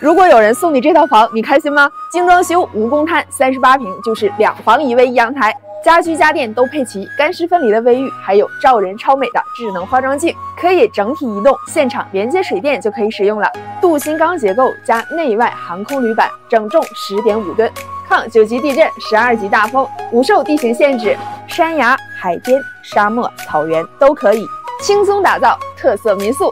如果有人送你这套房你开心吗？精装修无公摊三十八平就是两房一卫一阳台家居家电都配齐干湿分离的卫浴还有照人超美的智能化妆镜可以整体移动现场连接水电就可以使用了。镀锌钢结构加内外航空铝板整重十点五吨抗九级地震十二级大风不受地形限制山崖海边沙漠草原都可以。轻松打造特色民宿